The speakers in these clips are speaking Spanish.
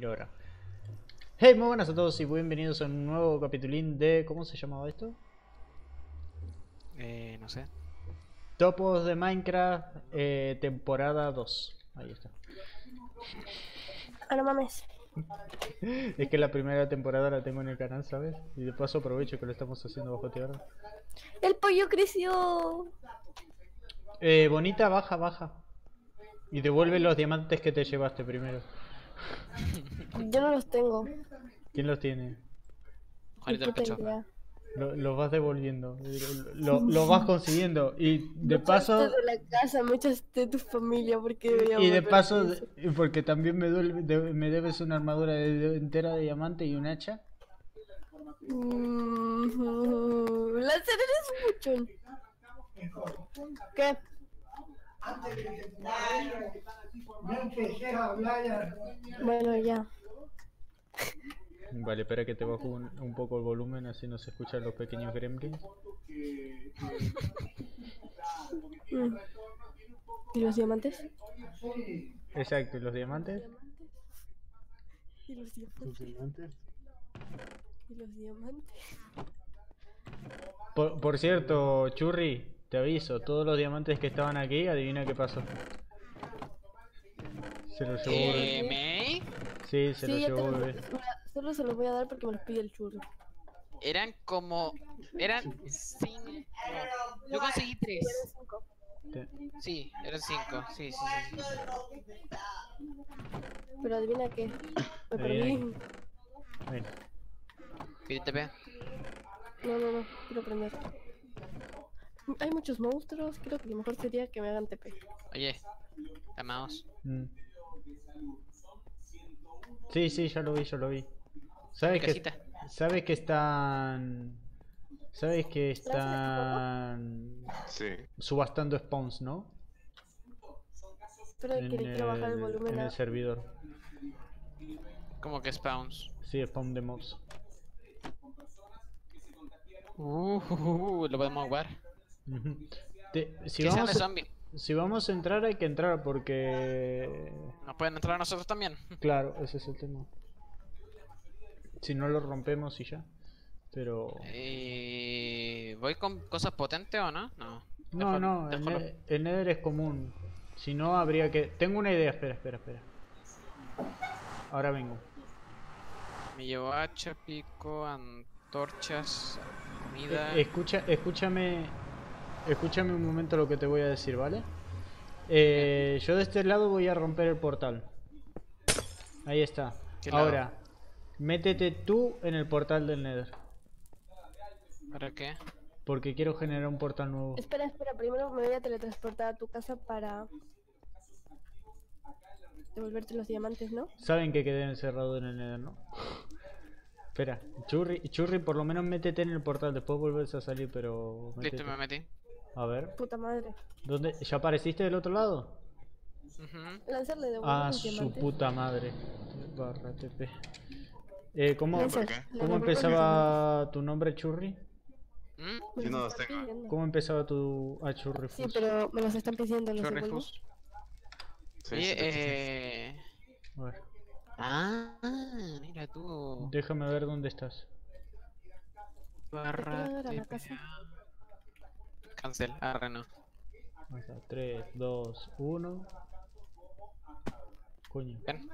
Y ahora. Hey, muy buenas a todos y bienvenidos a un nuevo capitulín de... ¿Cómo se llamaba esto? Eh, no sé. Topos de Minecraft, eh, temporada 2. Ahí está. Ah, no mames. Es que la primera temporada la tengo en el canal, ¿sabes? Y de paso aprovecho que lo estamos haciendo bajo tierra. El pollo creció. Eh, bonita, baja, baja. Y devuelve los diamantes que te llevaste primero. Yo no los tengo. ¿Quién los tiene? Juanito Ni el puta Cachofa. idea. Lo- Los vas devolviendo. Lo, lo vas consiguiendo. Y de Me paso... echaste de la casa, me echaste de tu familia porque Y de paso, porque también me, duele- de- me debes una armadura de- de- entera de diamante y un hacha. Mm, Lancer, eres un buchón. ¿Qué? No empecé a hablar ya. Bueno, ya. Vale, espera que te bajo un, un poco el volumen, así no se escuchan los pequeños gremlins. Mm. ¿Y los diamantes? Exacto, ¿y los diamantes? ¿Y los diamantes? ¿Y los diamantes? Por, por cierto, Churri, te aviso, todos los diamantes que estaban aquí, adivina qué pasó. Se los llevó Eh, bebé. ¿May? Sí, se Sí, te llevó bebé. mira, solo se los voy a dar porque me los pide el churro. Eran como. Eran cinco. Yo conseguí tres. Sí, eran cinco. Sí, sí, sí. sí. Pero adivina qué. Me perdí. TP. No, no, no. Quiero aprender. Hay muchos monstruos. Creo que lo mejor sería que me hagan TP. Oye, amados. Mm. Sí, sí, ya lo vi, ya lo vi. ¿Sabes que. ¿Sabes que están... ¿Sabes que están Sí. subastando spawns, no? Pero que le quiero bajar el volumen en a... el servidor. Como que spawns. Sí, spawn de mobs. Uh, lo podemos jugar. Ujú. Te- si, Que de vamos a, zombie. Si vamos a entrar hay que entrar porque... Nos pueden entrar a nosotros también. Claro, ese es el tema. Si no lo rompemos y ya. Pero... Eh, ¿Voy con cosas potentes o no? No. No, Dejo- no, Nether es común. Si no, habría que... Tengo una idea, espera, espera, espera. Ahora vengo. Me llevo hacha, pico, antorchas, comida. Eh, escucha, escúchame, escúchame un momento lo que te voy a decir, ¿vale? Eh, yo de este lado voy a romper el portal. Ahí está. Ahora, métete tú en el portal del Nether. ¿Para qué? Porque quiero generar un portal nuevo. Espera, espera. Primero me voy a teletransportar a tu casa para... Devolverte los diamantes, ¿no? Saben que quedé encerrado en el Nether, ¿no? Espera, Churri, Churri, por lo menos métete en el portal. Después vuelves a salir, pero... Listo, me metí. A ver, Puta madre. ¿dónde? ¿Ya apareciste del otro lado? Ujú. Lancer le devuelve Ah, su puta madre. Barra TP. Eh, ¿cómo, ¿Cómo empezaba tu nombre, Churri? ¿Mm? Me Yo los no los están tengo. pidiendo. ¿Cómo empezaba tu a Churri Sí, pero me los están pidiendo, los Chorri devuelvo. Fus. Sí, sí, eh... A ver, Ah, mira tú. déjame ver dónde estás. Barra Te quiero ver a la TPA. casa. Cancel, arre no. Ahí está, 3, 2, 1. Coño. Ven.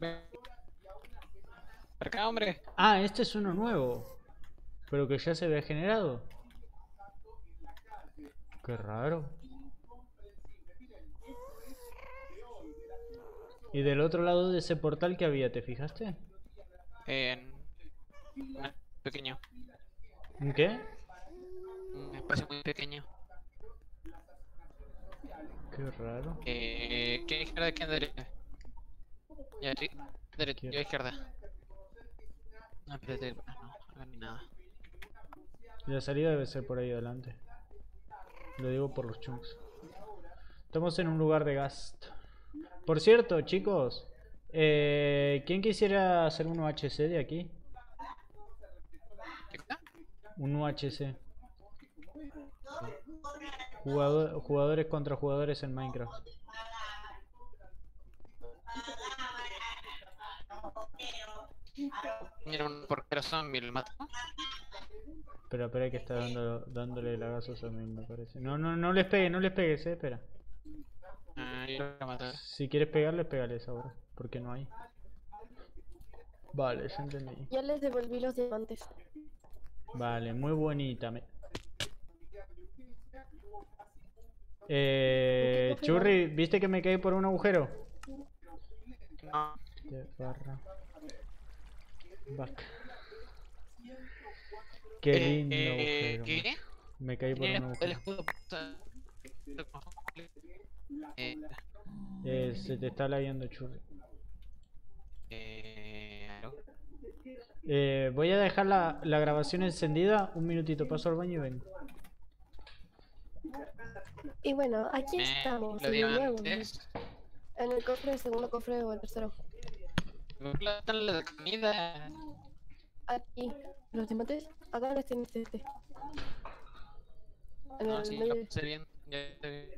Ven. Acá, hombre. Ah, este es uno nuevo. Pero que ya se había generado. Qué raro. Y del otro lado de ese portal que había, ¿te fijaste? En... Pequeño. ¿En qué? Espacio muy pequeño. Qué raro. Eh, ¿Quién izquierda, quién derecha? Ya, sí. Derecha, yo Izquierda. No, espérate. No, acá ni nada. La salida debe ser por ahí adelante. Lo digo por los chunks. Estamos en un lugar de gas. Por cierto, chicos. Eh, ¿Quién quisiera hacer un UHC de aquí? ¿Qué? Un UHC. Jugador- jugadores contra jugadores en Minecraft. Mira, un porquero zombie, lo mata. Espera, espera que está dando, dándole lagazos a mí, me parece. No, no, no les pegues, no les pegues, eh, espera. Ah. Si quieres pegarles, pegales ahora, porque no hay. Vale, ya entendí. Ya les devolví los diamantes. Vale, muy bonita. me- Eh, ¿Qué Churri, ¿viste que me caí por un agujero? No. De barra. Back. Qué Eh, lindo eh, agujero. ¿Qué? Me caí por Tiene un el agujero. escudo. Eh, Eh, se te está lagueando Churri. eh. Eh, voy a dejar la, la grabación encendida. Un minutito, paso al baño y vengo. Y bueno, aquí Eh, estamos. los en, el nuevo, en el cofre, el segundo cofre o el tercero. La comida. Aquí, los diamantes. Acá les tienes este. En No, el sí, medio. lo puse bien. Ya te vi.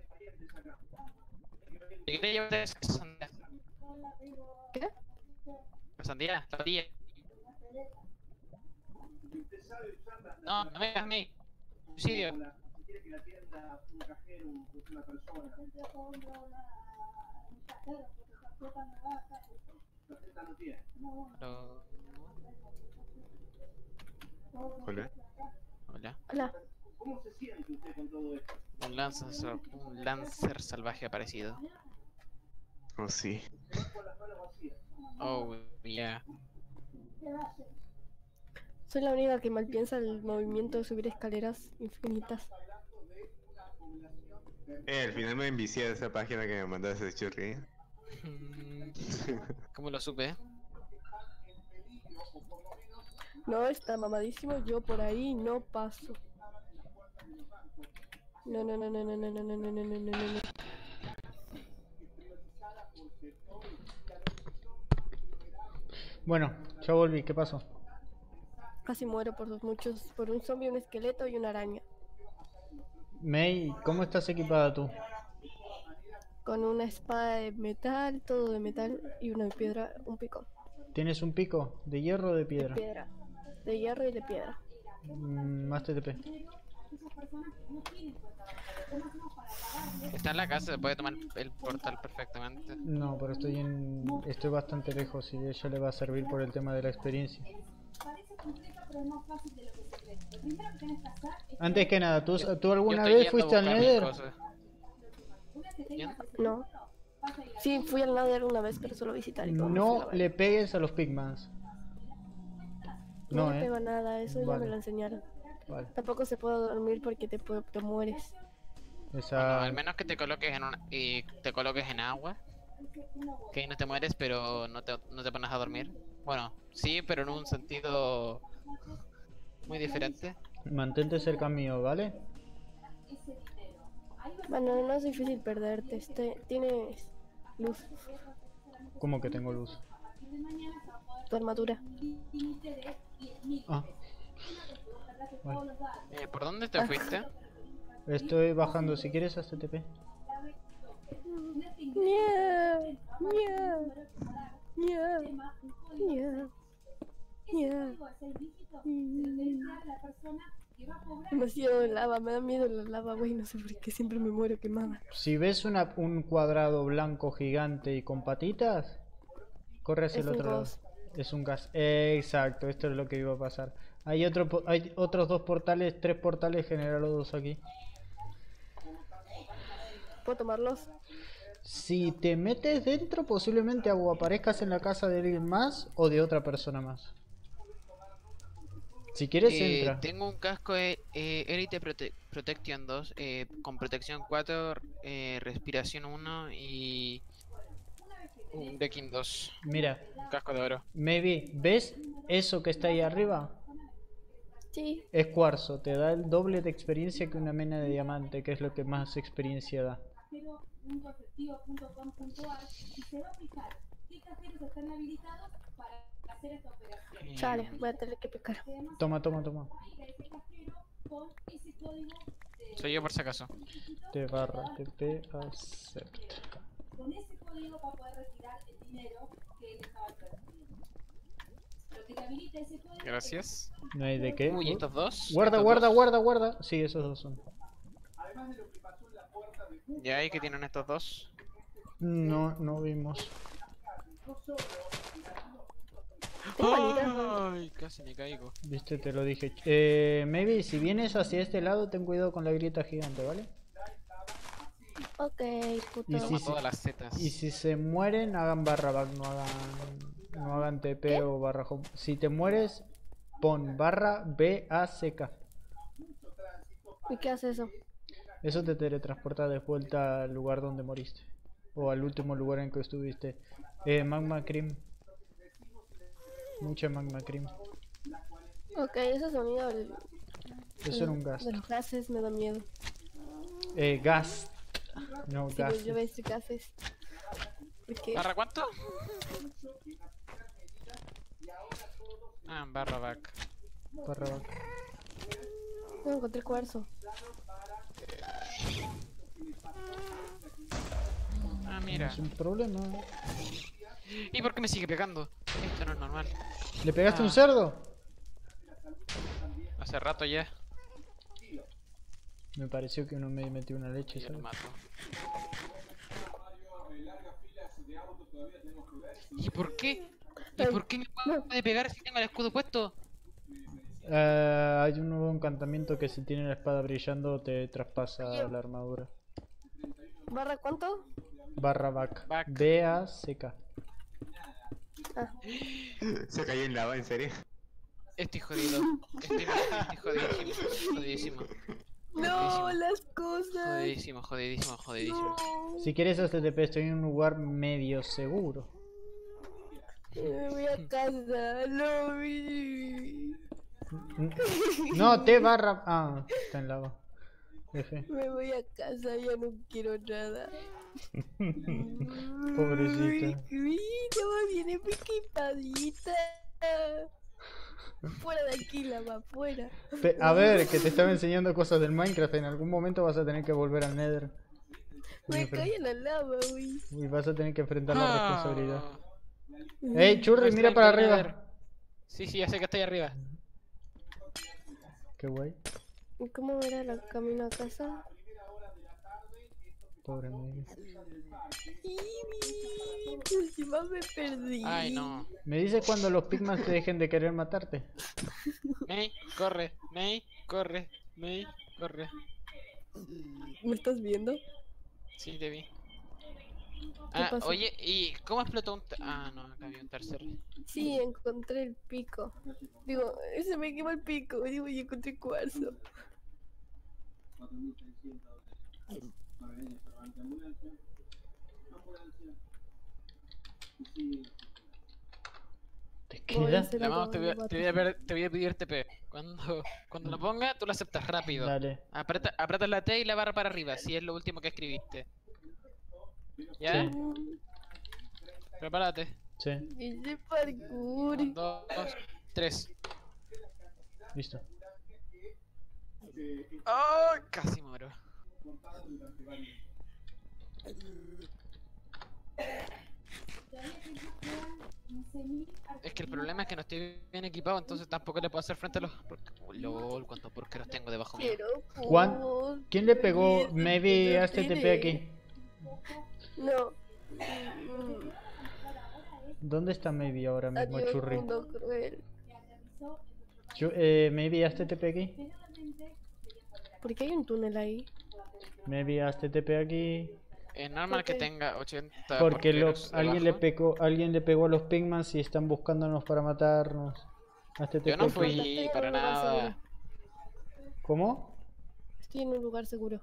¿Y qué llevarte sandía? ¿Qué? La sandía, la sandía. No, no me hagas a mí. Suicidio quiere que la atienda un cajero, una persona. Hola. Hola. Hola. ¿Cómo se siente usted con todo esto? Un lancer, un lancer salvaje aparecido. Oh, sí. Oh, yeah. Soy la única que mal piensa el movimiento de subir escaleras infinitas. Eh, al final me envicié esa página que me mandaste, Churri. ¿Cómo lo supe? No, está mamadísimo. Yo por ahí no paso. No, no, no, no, no, no, no, no, no, no, no, no, no. Bueno, ya volví, ¿qué pasó? Casi muero por los muchos, por un zombie, un esqueleto y una araña. May, ¿cómo estás equipada tú? Con una espada de metal, todo de metal y una de piedra, un pico. ¿Tienes un pico? ¿De hierro o de De piedra? piedra. De hierro y de piedra. Mm, más TTP. Está en la casa, puede tomar el portal perfectamente. No, pero estoy en. Estoy bastante lejos y ella le va a servir por el tema de la experiencia. Antes que nada, ¿tú, ¿tú Yo alguna estoy vez fuiste al Nether? No. Sí, fui al Nether una vez, pero solo visitar y todo. No le pegues a los pigmans. No, No, le eh. pego nada, eso ya Vale. me lo enseñaron. Vale. Tampoco se puede dormir porque te, te mueres. Bueno, Esa. al menos que te coloques en una, y te coloques en agua. Que no te mueres, pero no te, no te pones a dormir. Bueno, sí, pero en un sentido muy diferente. Mantente cerca mío, ¿vale? Bueno, no es difícil perderte. Este, tienes luz, Como que tengo luz. tu armadura. Ah. Vale. Eh, ¿Por dónde te fuiste? Estoy bajando, si quieres, haz TTP. Miau, miau, miau, Demasiado lava, me da miedo la lava, güey. No sé por qué siempre me muero quemada. Si ves una, un cuadrado blanco gigante y con patitas, corre hacia Es el otro lado. Es un gas. Exacto, esto es lo que iba a pasar. Hay otro, hay otros dos portales, tres portales generados aquí. ¿Puedo tomarlos? Si te metes dentro, posiblemente o aparezcas en la casa de alguien más o de otra persona más. Si quieres, Eh, entra. tengo un casco eh, eh, Elite Prote- Protection 2 eh, con protección 4, eh, respiración 1 y un decking 2. Mira, Un casco de oro. maybe, ¿ves eso que está ahí arriba? Sí. Es cuarzo, te da el doble de experiencia que una mena de diamante, que es lo que más experiencia da. Eh, Chale, voy a tener que picar. Toma, toma, toma. soy yo por si acaso. T barra TP accept. Gracias. No hay de qué. Uy, estos dos. Guarda, estos guarda, dos. guarda, guarda. Sí, esos dos son. Ya, ¿y qué tienen estos dos? No, no vimos. Ay, casi me caigo. Viste, te lo dije. Eh, maybe si vienes hacia este lado, ten cuidado con la grieta gigante, ¿vale? Ok, puto. Y si Toma sí. todas las setas. Y si se mueren, hagan barra back, no hagan, no hagan TP ¿Qué? o barra home. Si te mueres, pon barra BACK. ¿Y qué hace eso? Eso te teletransporta de vuelta al lugar donde moriste. O al último lugar en que estuviste. Eh, magma cream. Mucha magma cream. Ok, ese sonido del- Eso era un gas. de los gases me da miedo. Eh, gas. No, Sí, gas. yo gases. Porque ¿Barra cuánto? Ah, barra back. Barra back. no encontré cuarzo. Ah, No mira. es un problema. ¿Y por qué me sigue pegando? Esto no es normal. ¿Le pegaste un Ah. cerdo? Hace rato ya. Me pareció que uno me metió una leche, Ya lo mato. ¿Y por qué? ¿Y por qué me puede pegar si tengo el escudo puesto? Eh, hay un nuevo encantamiento que si tiene la espada brillando te traspasa la armadura. ¿Barra cuánto? Barra back. Back. B-A-C-K. Ah, Se cayó en lava, ¿en serio? Estoy jodido. Estoy, estoy jodidísimo. Jodidísimo. no, las cosas. Jodidísimo, jodidísimo, jodidísimo. No. Si quieres HTTP estoy en un lugar medio seguro. Me voy a casa. No, mi- N- No, T barra... Ah, está en lava. F. me voy a casa. Ya no quiero nada. Pobrecita. Uy, no, viene mi equipadita. Fuera de aquí, lava, fuera. Pe- a ver, que te estaba enseñando cosas del Minecraft. En algún momento vas a tener que volver al Nether. Me cae en la lava, uy. Y vas a tener que enfrentar la Ah. responsabilidad. ¡Ey, Churri, mira para Nether. arriba! Sí, sí, ya sé que estoy arriba. Qué guay. ¿Y cómo era el camino a casa? Pobre encima me perdí. Ay, no. Me dices cuando los pigmas te dejen de querer matarte. May, corre. May, corre. May, corre. ¿Me estás viendo? Sí, te vi. Ah, oye, ¿y cómo explotó un... Ah, no, acá había un tercer. Sí, encontré el pico. Digo, se me quemó el pico. Digo, y encontré cuarzo. ¿Te Voy a queda? La te voy, a, te, voy a ver- te voy a pedir TP. Cuando, cuando lo ponga, tú lo aceptas rápido. Dale. Aprieta, aprieta la T y la barra para arriba, si es lo último que escribiste. ¿Ya? Sí. Prepárate. Sí, Hice parkour. Un, dos, tres. listo. ¡Oh! Casi muero. Es que el problema es que no estoy bien equipado, entonces tampoco le puedo hacer frente a los... porque- Oh, LOL, cuántos porqueros tengo debajo mío. Quiero ¿Cuán- fútbol. ¿Quién le pegó? Maybe no HTTP tiene. aquí. No. ¿Dónde está Maybe ahora mismo, Adiós, Churri? cruel. Chu- eh, maybe HTTP aquí. ¿Por qué hay un túnel ahí? Maybe HTTP aquí. Es normal que tenga 80 Porque lo- porqueros alguien le pegó, alguien le pegó a los pigmans y están buscándonos para matarnos. HTTP Yo no fui para nada. ¿Cómo? Estoy en un lugar seguro.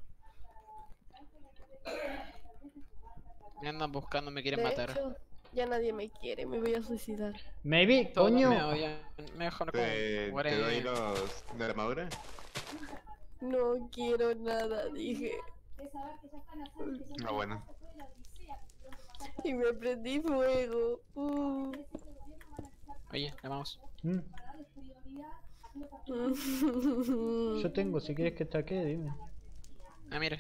Me andan buscando, me quieren De matar. hecho, ya nadie me quiere, me voy a suicidar. Maybe, coño. me como Te, doy los de armadura. No quiero nada, dije. Ah, bueno. Y me prendí fuego. Uh. Oye, la vamos. Mm, Yo tengo, si quieres que te quede, dime. Ah, mire.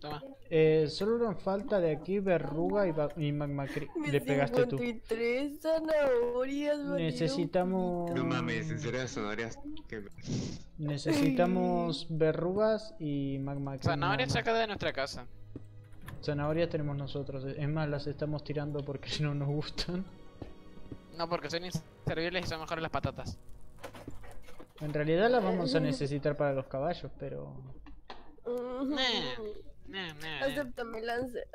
Toma. Eh, solo nos falta de aquí verruga y, y magma cri- Le pegaste tú. 53 zanahorias, valió. Necesitamos. No mames, en serio, sonorias. Que... Necesitamos verrugas y magma cri- Zanahoria no, saca de nuestra casa. Zanahorias tenemos nosotros. Es más, las estamos tirando porque no nos gustan. No, porque son inservibles y son mejores las patatas. En realidad las vamos a necesitar para los caballos, pero. Nah. Nah, nah, nah. Acéptame, Lancer.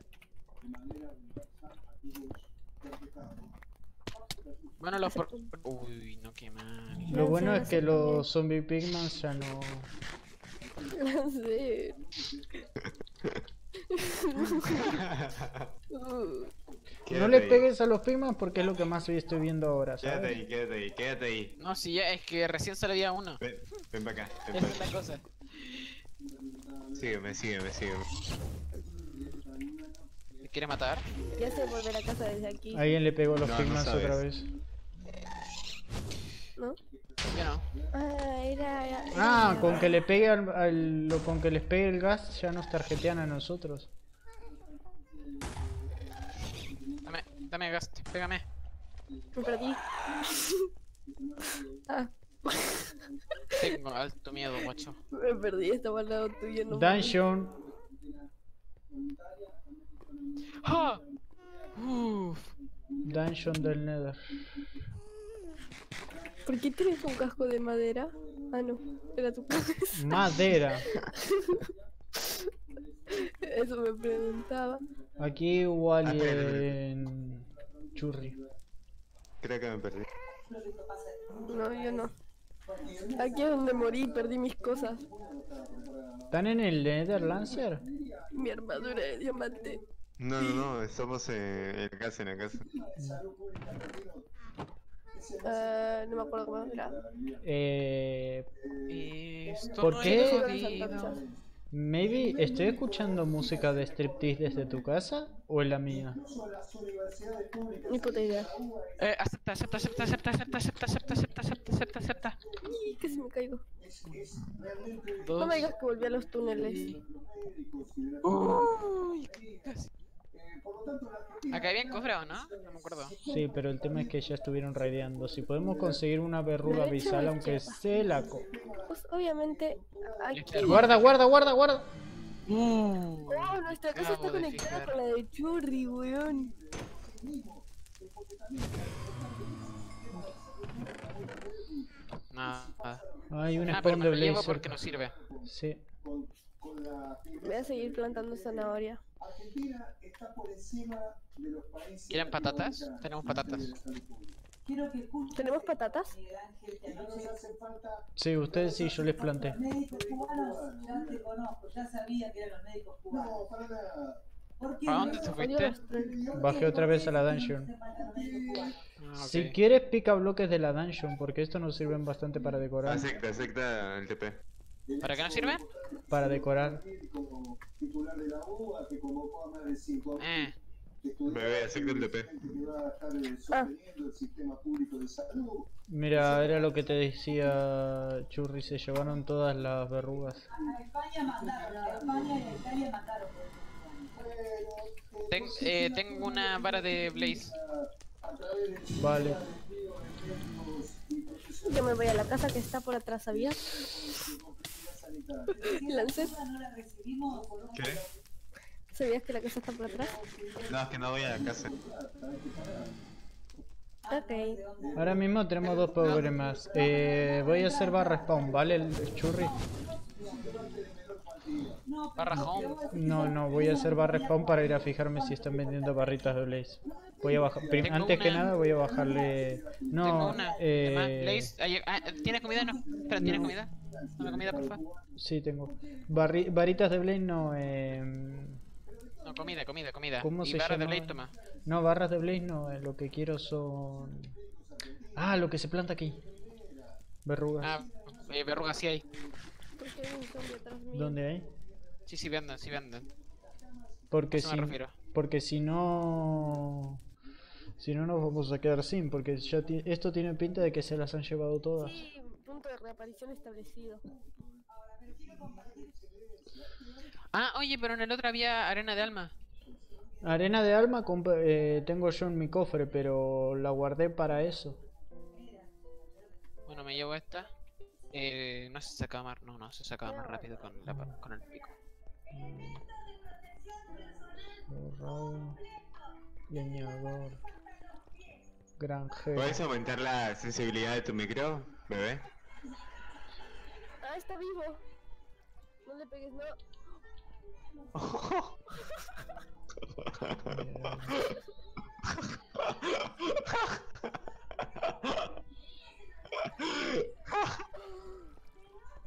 Bueno, los por... Uy, no, qué mal. Lo bueno es que los zombie pigmans ya no. Lancer. Uh, No le pegues a los pigmans porque es lo que más hoy estoy viendo ahora, Quédate ahí, quédate ahí, quédate ahí. No, si ya es que recién salió día uno. Ven, ven para acá, ven Esa para es la acá. cosa. Sígueme, sígueme, sígueme. ¿Me quiere matar? ya sé volver a casa desde aquí, Alguien le pegó los No, no otra vez. ¿no? Yo no. Ah, era... era- Ah, era- con que le pegue al, al- lo- con que les pegue el gas ya nos tarjetean a nosotros. Dame, dame gas, pégame. Me perdí. ah, Tengo alto miedo, guacho. me perdí, estaba al lado tuyo. No Dungeon. ¡Ah! Uf. Dungeon del Nether. ¿Por qué tienes un casco de madera? Ah, no, era tu cabeza. Madera. Eso me preguntaba. Aquí hubo Ah, alguien. Churri. Creo que me perdí. No, yo no. Aquí es donde morí, perdí mis cosas. ¿Están en el Nether Lancer? Mi armadura de diamante. No, no, no, estamos en, en casa, en la casa. Ah, no me acuerdo cómo era. Eh. Esto ¿Por no qué? Maybe estoy escuchando música de striptease desde tu casa o en la mía. Ni puta idea. Eh, acepta, acepta, acepta, acepta, acepta, acepta, acepta, acepta, acepta, acepta, acepta. Ih, casi me caigo. Dos. No me digas que volví a los túneles. Uy, casi. Acá habían cobrado, ¿no? No me acuerdo. Sí, pero el tema es que ya estuvieron raideando. Si podemos conseguir una verruga abisal, aunque se la co. Pues obviamente aquí. Este Guarda, guarda, guarda, guarda. Oh, nuestra casa está conectada con la de Churri, weón. Nada. Hay un Ah, spawn me de lo llevo blaze. porque cerca. no sirve. Sí. Voy a seguir plantando zanahoria. ¿Quieren patatas? Tenemos patatas. ¿Tenemos patatas? Sí, ustedes sí, yo les planté. médicos cubanos, ya te conozco, ya sabía que eran los médicos cubanos. ¿Por qué ¿Para no? dónde te fuiste? los. Bajé otra vez a la dungeon. Ah. Si quieres, pica bloques de la dungeon, porque estos nos sirven bastante para decorar. Acepta, acepta el TP. ¿Para qué nos sirve? Para decorar. Eh. Bebé, acepta el TP. Ah, Mira, era lo que te decía Churri, se llevaron todas las verrugas. A España mandaron, a España y a Italia mandaron. Ten- eh, tengo una vara de Blaze. Vale. Yo me voy a la casa que está por atrás, ¿sabías? Lancé. No la recibimos por un ¿Qué? ¿Sabías que la casa está por atrás? No, es que no voy a la casa. Ok. Ahora mismo tenemos dos problemas. Eh, voy a hacer barra spawn, ¿vale? El Churri. Barra home. No, no, voy a hacer barra spawn para ir a fijarme si están vendiendo barritas de Blaze. Voy a bajar. Antes que nada voy a bajarle. Tengo No, una. eh, Blaze. ah, ¿Tienes comida? No. Espera, ¿tienes No. comida? Dame comida, por favor. Sí, tengo. Barri- varitas de Blaze no. Eh... No, comida, comida, comida. ¿Cómo y se barra de llama? Blaze, toma. No, barras de Blaze no. eh, lo que quiero son. Ah, lo que se planta aquí. Verrugas. Ah, eh, verrugas sí hay. ¿Por qué hay un zombie atrás mío? ¿Dónde hay? Sí, sí venden, sí venden. Porque me si, refiero. porque si no, si no nos vamos a quedar sin, porque ya ti- esto tiene pinta de que se las han llevado todas. Sí, punto de reaparición establecido. Ah, oye, pero en el otro había arena de alma. Arena de alma eh, tengo yo en mi cofre, pero la guardé para eso. Bueno, me llevo esta. Eh, no se acaba más. No, no, se acaba más rápido con, la, pa- con el pico. Cerrado. Leñador. Granjero. ¿Puedes aumentar la sensibilidad de tu micro, bebé? Ah, está vivo. No le pegues, no.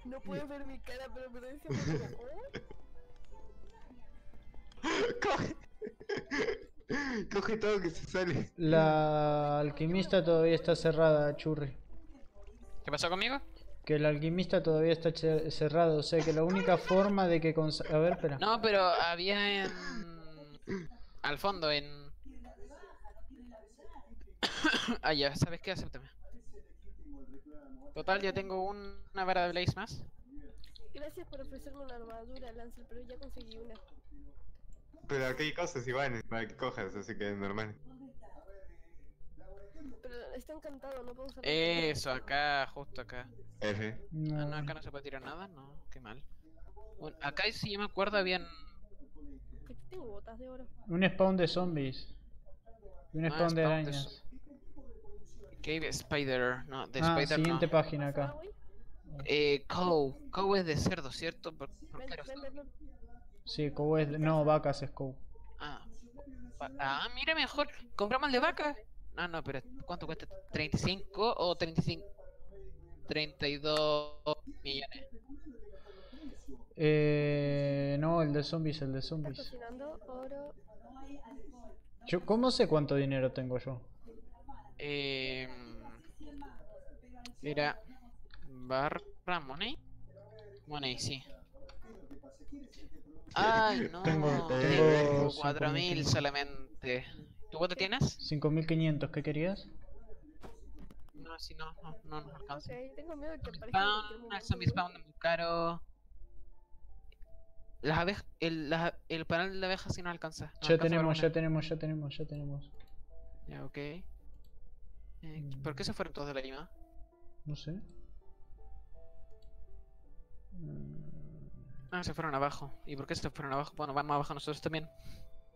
No puedo ver mi cara, pero me como... Coge. Coge todo que se sale. La alquimista todavía está cerrada, churri. ¿Qué pasó conmigo? Que el alquimista todavía está cerrado, o sea que la única forma de que... cons- A ver, espera. No, pero había en. Al fondo, en. ah, ya, ¿sabes qué? Acéptame. Total, ya tengo un- una vara de Blaze más. Gracias por ofrecerme una armadura, Lancer, pero ya conseguí una. Pero aquí hay cosas igual para que cojas, así que es normal. Pero está encantado, no puedo usar. Eso, acá, justo acá. F. Ah, No, acá no se puede tirar nada, no, qué mal. Bueno, acá si yo me acuerdo habían. Aquí tengo botas de oro. Un spawn de zombies. Y un Ah, spawn de spawn de arañas. Cave Spider, no, de Ah, Spider siguiente no. página acá. Eh, Cow. Cow es de cerdo, ¿cierto? Por, por Ven, qué los- ven, ven, ven. Sí, Cow es... No, vacas es Cow. Ah. Ah, mira mejor. ¿Compramos el de vaca? Ah, no, pero ¿cuánto cuesta? ¿35 o 35? 32 millones. Eh, no, el de zombies, el de zombies. cocinando oro. Yo, ¿Cómo sé cuánto dinero tengo yo? Eh, era barra money. Money, sí. Ay, no. Tengo- tengo tengo 4000 5.500. solamente. ¿Tú cuánto tienes? 5500, ¿qué querías? No, si no, no, no nos alcanza. Ok, tengo miedo que aparezca el zombie spawn es muy caro. Las abejas, el, la- el panel de abejas sí nos alcanza. nos Ya alcanza tenemos, ya tenemos, ya tenemos, ya tenemos. Ya, ok. ¿Por qué se fueron todos de la Lima? No sé. Ah, se fueron abajo. ¿Y por qué se fueron abajo? Bueno, vamos abajo nosotros también.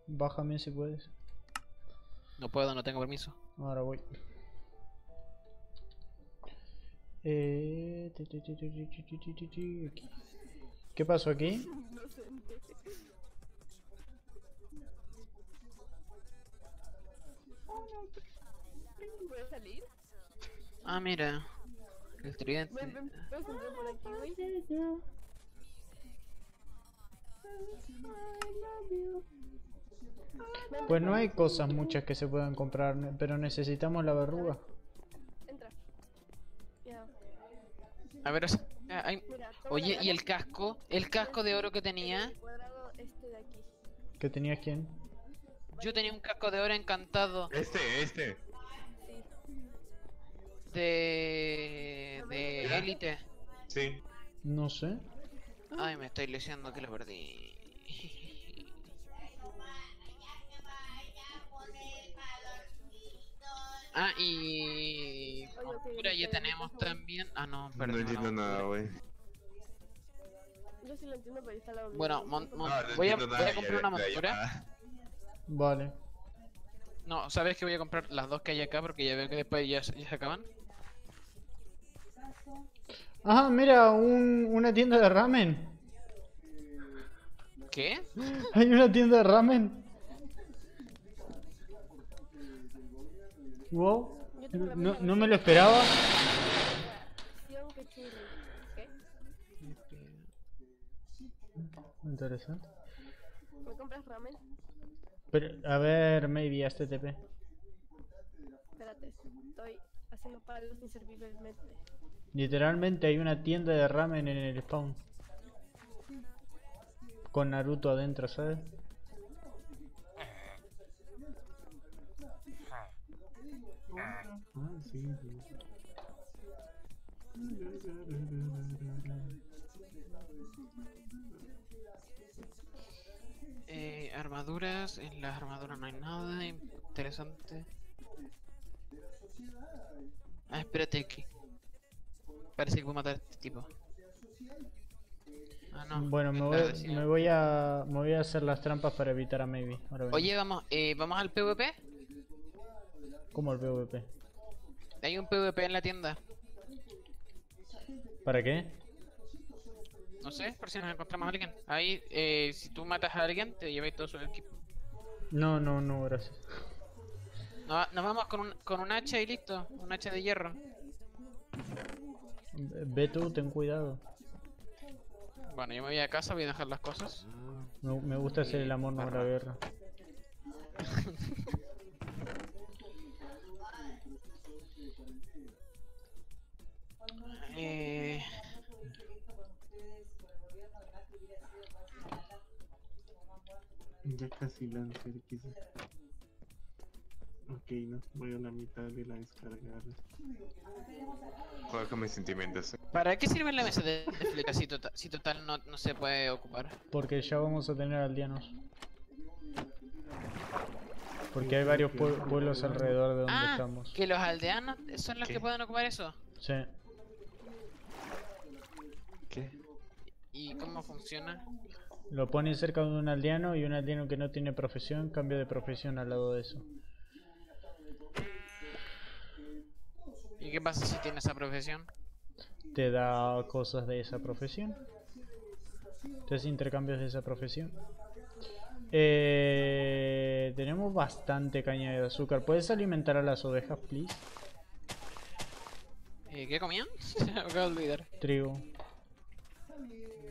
Bájame si puedes. No puedo, no tengo permiso. Ahora voy. ¿Qué pasó aquí? ¿Puedes salir? Ah, mira. El tridente. Ven, ven, puedes entrar por aquí, güey. Ven, Pues no hay cosas muchas que se puedan comprar, pero necesitamos la verruga. Entra. Ya. A ver, o sea, hay- Mira, toma Oye, ¿y el casco? El casco de oro que tenía. este de aquí. ¿Qué tenías quién? Yo tenía un casco de oro encantado. Este, este. De. de élite. Sí. No sé. Ay, me estoy lesionando que lo perdí. Ah, y. Cultura ya tenemos también. Ah, no, No perdón. entiendo nada, güey. Yo sí lo entiendo, pero está mío. Bueno, mon- mon- No, no voy, a, voy a comprar una la montura. Vale. No, ¿sabes que voy a comprar las dos que hay acá? Porque ya veo que después ya, ya se acaban. Ah, mira, un, una tienda de ramen. ¿Qué? Hay una tienda de ramen. Wow. No, no me lo esperaba. Interesante. ¿Me compras ramen? Pero, a ver, maybe HTTP. Espérate, estoy haciendo pagos inserviblemente. Literalmente hay una tienda de ramen en el spawn. Con Naruto adentro, ¿sabes? Eh, armaduras, en las armaduras no hay nada interesante. Ah, espérate aquí. Parece que puedo matar a este tipo. Ah, no. Bueno, me voy, decidido. me voy a me voy a hacer las trampas para evitar a Maybe. Ahora. Oye, vamos, eh, vamos al PvP. ¿Cómo el PvP? Hay un PvP en la tienda. ¿Para qué? No sé, por si nos encontramos a alguien. Ahí, eh, si tú matas a alguien, te lleváis todo su equipo. No, no, no, gracias. No, nos vamos con un, con un hacha y listo. Un hacha de hierro. Ve tú, ten cuidado. Bueno, yo me voy a casa, voy a dejar las cosas. Me, me gusta hacer el amor, no la guerra. Eh, Ya casi Lancer quizás. Ok, no, voy a la mitad de la descarga. Juega con mis sentimientos. ¿Para qué sirve la mesa de, de flecha si, tota- si total no, no se puede ocupar? Porque ya vamos a tener aldeanos. Porque hay varios pue- pueblos alrededor de donde Ah, estamos. que los aldeanos son los ¿Qué? que pueden ocupar eso. Sí. ¿Qué? ¿Y cómo funciona? Lo pones cerca de un aldeano y un aldeano que no tiene profesión cambia de profesión al lado de eso. ¿Y qué pasa si tiene esa profesión? Te da cosas de esa profesión. Te hace intercambios de esa profesión. Eh, tenemos bastante caña de azúcar. ¿Puedes alimentar a las ovejas, please? Eh, ¿Qué comían? Se me acaba de olvidar. Trigo.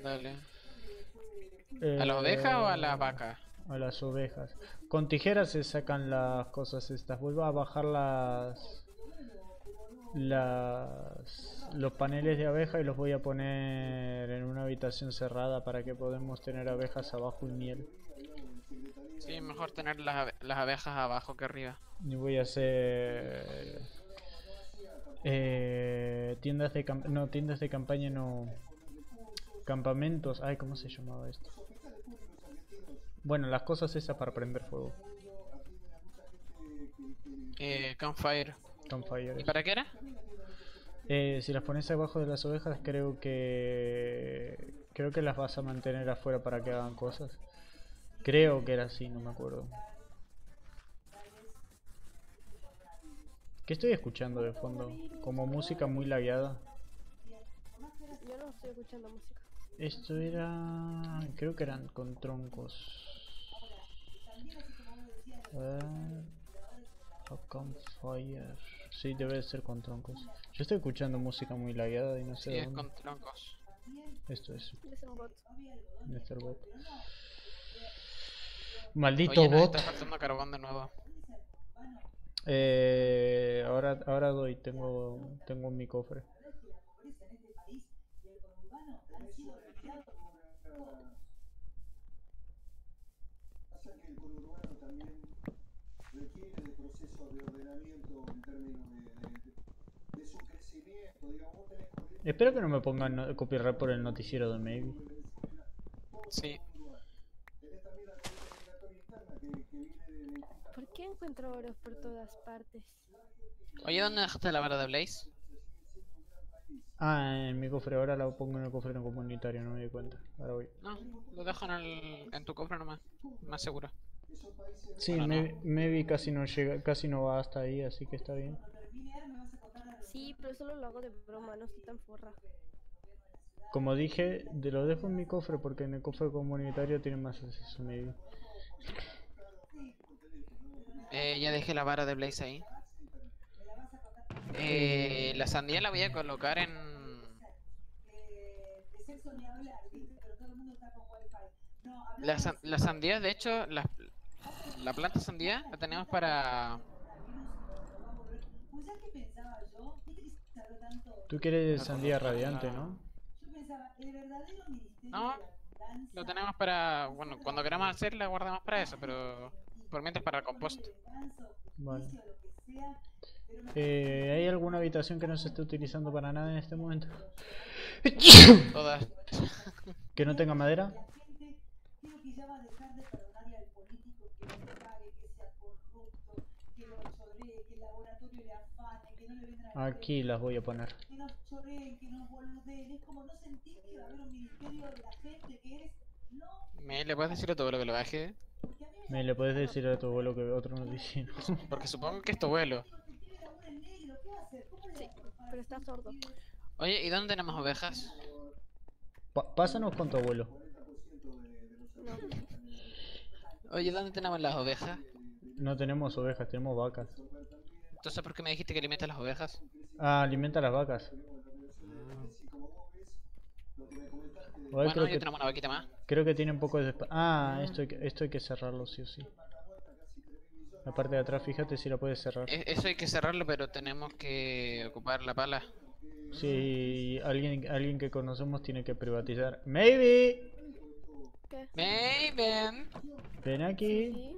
Dale. ¿A la oveja o a la Eh, vaca? A las ovejas. Con tijeras se sacan las cosas estas. Vuelvo a bajar las... Las... Los paneles de abeja y los voy a poner en una habitación cerrada para que podamos tener abejas abajo y miel. Sí, mejor tener las, abe- las abejas abajo que arriba. Y voy a hacer... Eh, tiendas de no, tiendas de campaña no... Campamentos. Ay, ¿cómo se llamaba esto? Bueno, las cosas esas para prender fuego. Eh, campfire. Campfire. ¿Y para qué era? Eh, si las pones abajo de las ovejas, creo que. Creo que las vas a mantener afuera para que hagan cosas. Creo que era así, no me acuerdo. ¿Qué estoy escuchando de fondo? Como música muy lagueada. Yo no estoy escuchando música. Esto era. Creo que eran con troncos. A ver. A campfire. Sí, debe de ser con troncos. Yo estoy escuchando música muy lagueada y no sé Sí, de es dónde. con troncos. Esto es Es un bot. Mr. Bot. Maldito Oye, bot. está faltando carbón de nuevo. Eh, ahora, ahora doy, tengo, tengo en mi cofre. Requiere de procesos de ordenamiento en términos de, de- de su crecimiento. Digamos, vos tenés Espero que no me pongan no- copyright por el noticiero de Maybe. Sí. tenés también la corriente migratoria interna que, que viene de, de ¿Por qué encuentro oro por todas partes? Oye, ¿dónde dejaste la vara de Blaze? Ah, en mi cofre, ahora la pongo en el cofre no comunitario, no me di cuenta. Ahora voy. No, lo dejo en, el, en tu cofre nomás. Más seguro. Sí. Maybe, Maybe casi no llega, casi no va hasta ahí, así que está bien. Sí, pero solo lo hago de broma, no estoy tan forra. Como dije, de lo dejo en mi cofre porque en el cofre comunitario tiene más acceso Maybe. Eh, ya dejé la vara de Blaze ahí. Eh, la sandía la voy a colocar en... La, san- la sandía, de hecho, la, la planta sandía la tenemos para... Tú quieres sandía radiante, ¿no? No, lo tenemos para... Bueno, cuando queramos hacerla guardamos para eso, pero... Por mientras para el compost. Vale. Eh, ¿Hay alguna habitación que no se esté utilizando para nada en este momento? Todas. Que no tenga madera. La gente creo que ya va a dejar de perdonarle al político que no le pague, que sea corrupto, que lo chorree, que el laboratorio le afane, que no le vendan a Aquí las voy a poner. que nos chorreen, que nos boludeen. Es como no sentir que va a haber un ministerio de la gente que eres. No, ¿Me le puedes decir a tu abuelo que lo baje? a Me le puedes decir a tu abuelo que otro nos dice. Porque supongo que es tu abuelo. que tiene laburo en negro, ¿qué va a Sí, a pero está sordo. Oye, ¿y dónde tenemos ovejas? Pa- pásanos con tu abuelo. No. Oye, ¿dónde tenemos las ovejas? No tenemos ovejas, tenemos vacas. Entonces, ¿por qué me dijiste que alimentas las ovejas? Ah, alimenta las vacas. Igual Bueno, creo, ya que, tenemos una vaquita más. creo que tiene un poco de... Ah, esto hay, que, esto hay que cerrarlo sí o sí. La parte de atrás, fíjate si la puedes cerrar. E- Eso hay que cerrarlo, pero tenemos que ocupar la pala. Si alguien, alguien que conocemos tiene que privatizar. Maybe. ¿Qué? Mayben. Ven aquí. Sí.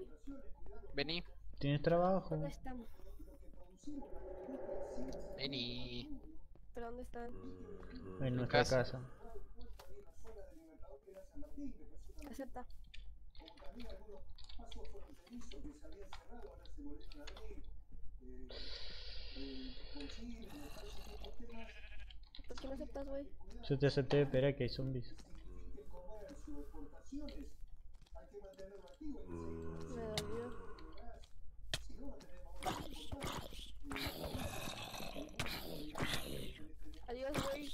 Vení, Tienes trabajo. ¿Dónde están? Vení. ¿Pero dónde están? En nuestra casa. casa. Acepta. ¿Por qué no aceptas, güey? Yo te acepté, espera que hay zombies. Me dolió. Adiós, güey.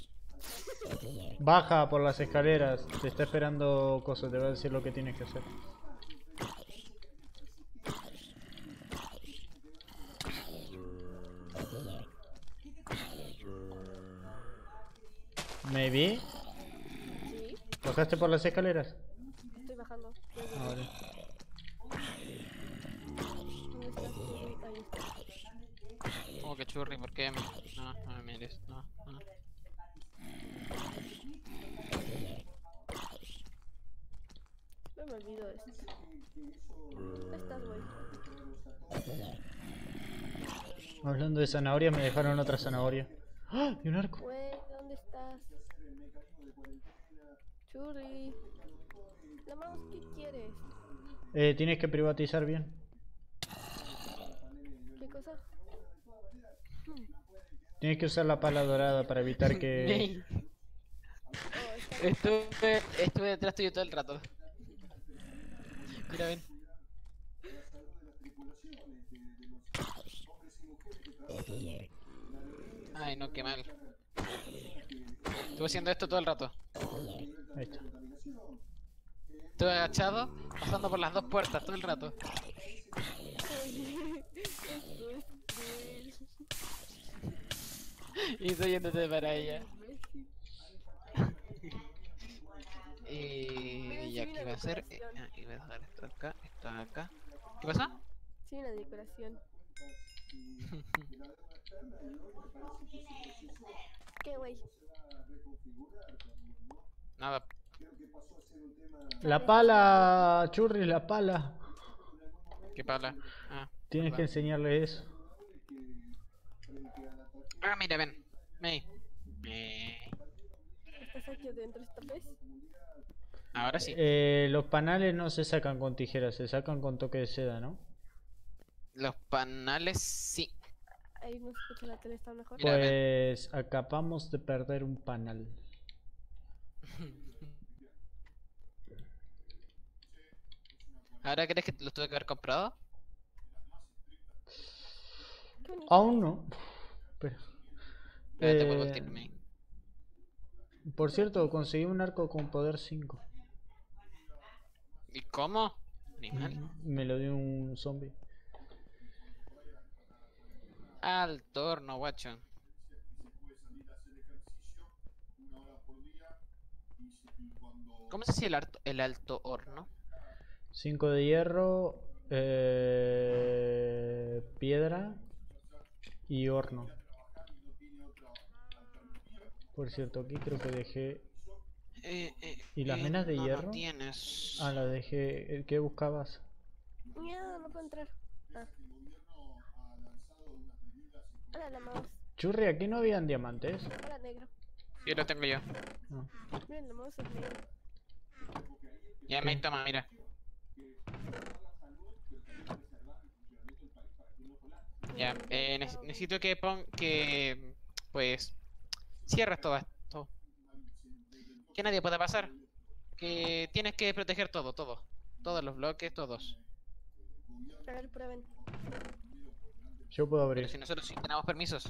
Baja por las escaleras. Te está esperando cosas. Te va a decir lo que tienes que hacer. Maybe. Sí, ¿Bajaste por las escaleras? estoy bajando. Ah, está. ¿Cómo que churri? ¿Por qué? No, no me mires. No, no. No me olvido de esto. Ahí estás, güey. Hablando de zanahoria, me dejaron otra zanahoria. ¡Ah! Y un arco. Güey, ¿dónde estás? Churri. La mouse, ¿qué quieres? Eh, tienes que privatizar bien. ¿Qué cosa? Tienes que usar la pala dorada para evitar que... Estuve, estuve detrás tuyo todo el rato. Mira, ven. Ay, no, qué mal. Estuve haciendo esto todo el rato. Estuve agachado, pasando por las dos puertas todo el rato. Y estoy yéndote para ella. Ser. eh, ah, y voy a dejar esto acá, esto acá. ¿Qué pasa? Sí, una decoración. ¿Qué, güey? Nada. La pala, churri, la pala. ¿Qué pala? Ah. Tienes que enseñarle eso. Ah, mira, ven. May. May. ¿Estás aquí adentro esta vez? Ahora sí. Eh, los panales no se sacan con tijeras, se sacan con toque de seda, ¿no? Los panales sí. Ahí no escucha la tele, está mejor. Pues acabamos de perder un panal. ¿Ahora crees que los tuve que haber comprado? Aún no. Pero- te vuelvo Eh, el tip, May. Por cierto, conseguí un arco con poder 5. ¿Y cómo? Ni mal. Me lo dio un zombie. Al torno, guacho. ¿Cómo se hacía el, alto- el alto horno? 5 de hierro, eh, piedra y horno. Por cierto, aquí creo que dejé... Eh, eh, ¿Y las eh, minas de no, hierro? tienes. Ah, la dejé... ¿Qué buscabas? Mierda, no puedo entrar. Ah. Hola, la mouse. Churri, aquí no habían diamantes. Hola, negro. Yo lo tengo yo. Miren, la mouse es negro. Ya me toma, mira. Ya, eh, ne- necesito que pon que pues cierres todo esto. Que nadie pueda pasar. Que tienes que proteger todo, todo. Todos los bloques, todos. A ver, prueben. Yo puedo Pero abrir. si nosotros sí tenemos permisos.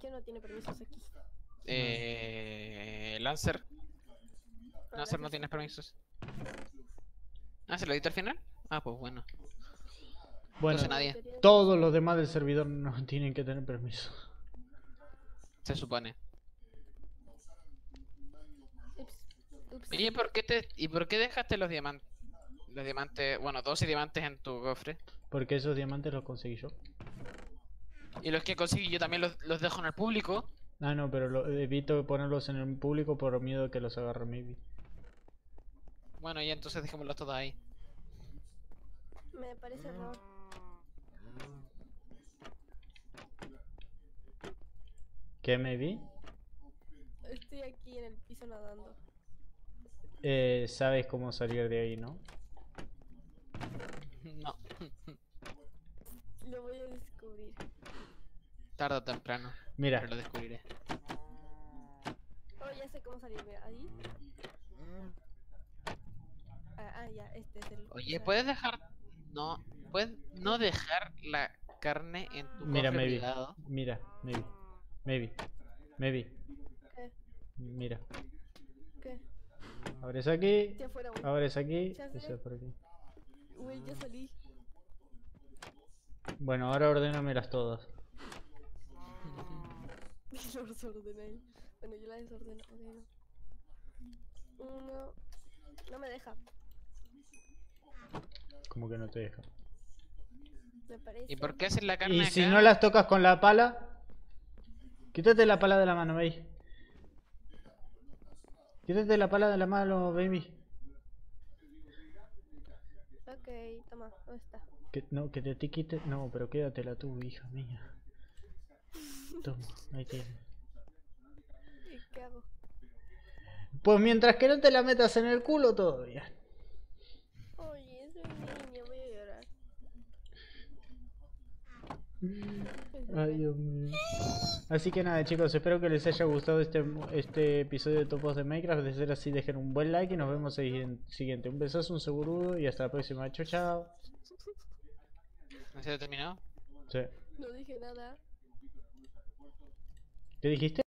¿Quién no tiene permisos aquí? Eh, Lancer. Ah, Lancer no tienes permisos. Ah, ¿se lo diste al final? Ah, pues bueno. Bueno, Entonces nadie. Todos los demás del servidor no tienen que tener permiso. Se supone. ¿Y por qué te y por qué dejaste los diamantes? Los diamantes, bueno, 12 diamantes en tu cofre. Porque esos diamantes los conseguí yo. Y los que conseguí yo también los, los dejo en el público. Ah, no, pero lo- evito ponerlos en el público por miedo de que los agarre maybe. Bueno, y entonces dejémoslos todos ahí. Me parece raro. ¿Qué maybe? Estoy aquí en el piso nadando. Eh, sabes cómo salir de ahí, ¿no? No, Lo voy a descubrir. tarde o temprano. Mira, Pero lo descubriré. Oh, ya sé cómo salir. Ahí. Ah, ah, ya, este es el. Oye, ¿puedes dejar no puedes no dejar la carne en tu mira, cofre maybe. Mira, maybe. Maybe. Maybe. ¿Qué? Mira. Abres aquí. Güey. Abres aquí. Y se por aquí. Güey, ya salí. Bueno, ahora ordénamelas todas. Lo desordené. Bueno, yo la desordeno. Ordeno. Uno. No me deja. Como que no te deja. Me parece. ¿Y por qué haces la carne Y si acá? no las tocas con la pala, quítate la pala de la mano, baby. Quítate la pala de la mano, baby. Ok, toma, ¿dónde está? Que, no, que te, te quite. No, pero quédatela tú, hija mía. Toma, ahí tienes. ¿Y qué hago? Pues mientras que no te la metas en el culo, todo bien. Oye, soy niña, voy a llorar. Ay, Dios mío. Así que nada, chicos, espero que les haya gustado este, este episodio de Topos de Minecraft. De ser así, dejen un buen like y nos vemos en el siguiente. Un besazo, un segurudo y hasta la próxima. Chao, chao. ¿No se ha terminado? Sí. No dije nada. ¿Qué dijiste?